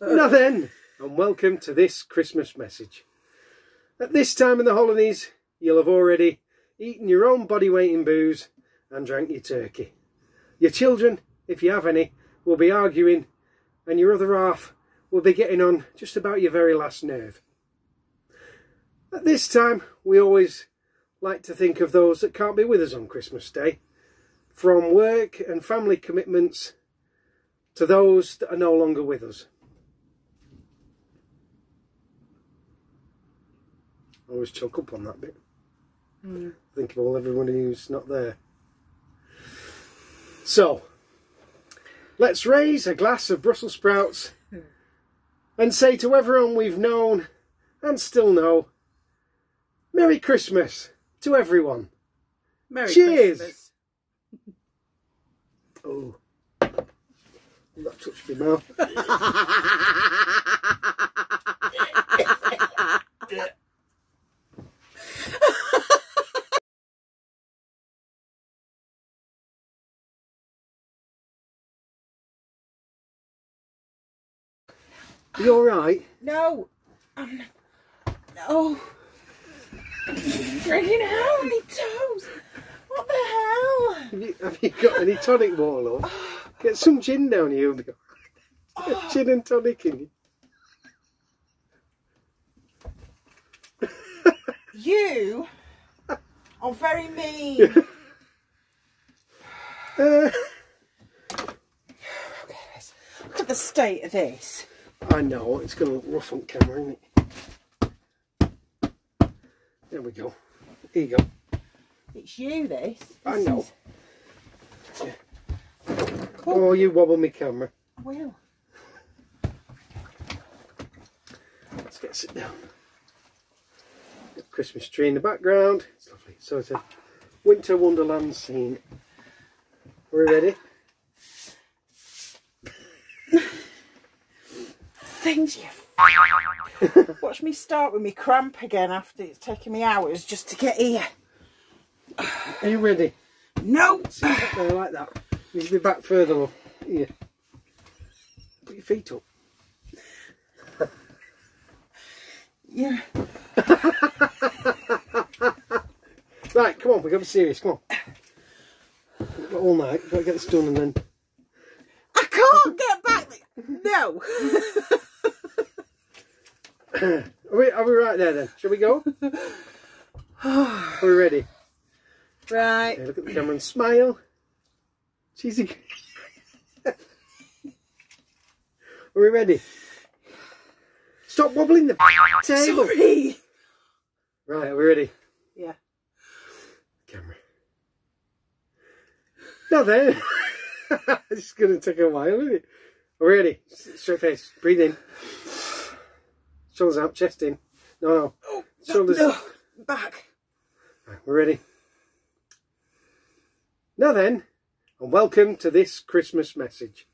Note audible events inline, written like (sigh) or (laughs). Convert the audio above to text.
now then, and welcome to this Christmas message. At this time of the holidays, you'll have already eaten your own body weight in booze and drank your turkey. Your children, if you have any, will be arguing and your other half will be getting on just about your very last nerve. At this time, we always like to think of those that can't be with us on Christmas Day, from work and family commitments to those that are no longer with us. I always choke up on that bit. Mm. Think of all everyone who's not there. So, let's raise a glass of Brussels sprouts (laughs) and say to everyone we've known and still know, Merry Christmas to everyone. Merry Cheers. Christmas. (laughs) Oh, that touched my mouth. (laughs) You all right? No. Um, no. Dragging out my toes. What the hell? Have you, have you got any tonic water, love? Get some gin down here. be right. Gin and tonic in you. You are very mean. (laughs) Uh, Look at the state of this. I know, it's going to look rough on camera, isn't it? There we go. Here you go. It's you, this. I This know. is- Oh, you wobble me camera. I will. Let's get sit down. Christmas tree in the background. It's lovely. So it's a winter wonderland scene. Are we ready? Things you. (laughs) Watch me start with me cramp again after it's taken me hours just to get here. Are you ready? No. Sit back there like that. You should be back further, love. Here. Put your feet up. (laughs) Yeah. (laughs) Right, come on, we've got to be serious, come on. We've got all night, we've got to get this done and then... I can't get back. No. Are we, are we right there then? Shall we go? Are we ready? right. Okay, look at the camera and smile. Cheesy. Are we ready? Stop wobbling the table. Sorry. Right, are we ready? Yeah. Camera. No then. (laughs) it's going to take a while, isn't it? Are we ready? Straight face. Breathe in. Shoulders out, chest in. No, no. Oh, Shoulders. No. Back. Right, we're ready. Now then, and welcome to this Christmas message.